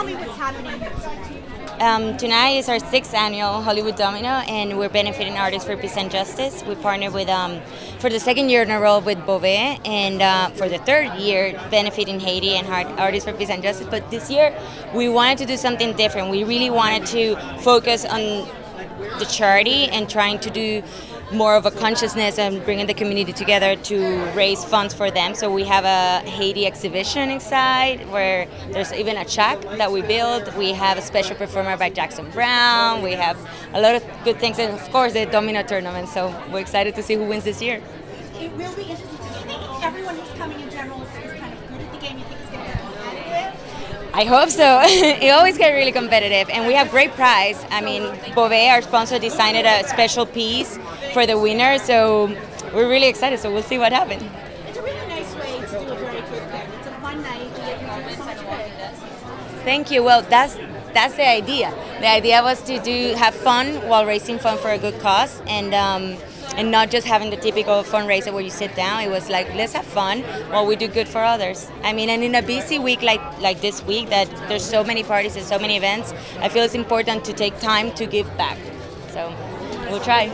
tell me what's happening. Um, tonight is our sixth annual Hollywood Domino, and we're benefiting artists for peace and justice. We partnered with, um, for the second year in a row, with Bovet, and uh, for the third year, benefiting Haiti and artists for peace and justice. But this year, we wanted to do something different. We really wanted to focus on the charity and trying to do more of a consciousness and bringing the community together to raise funds for them. So we have a Haiti exhibition inside where there's even a shack that we built. We have a special performer by Jackson Browne. We have a lot of good things, and of course the domino tournament. So we're excited to see who wins this year. It will be interesting. Do you think everyone who's coming in general is, kind of good at the game? You think it's going to be? I hope so. it always gets really competitive, and we have great prize. I mean, Bovet, our sponsor, designed a special piece for the winner. So we're really excited. So we'll see what happens. It's a really nice way to do a very good thing. It's a fun night. You so much good. Thank you. Well, that's that's the idea. The idea was to do have fun while raising fund for a good cause and. Um, and not just having the typical fundraiser where you sit down. It was like let's have fun while we do good for others. I mean, and in a busy week like like this week, that there's so many parties and so many events, I feel it's important to take time to give back. So we'll try.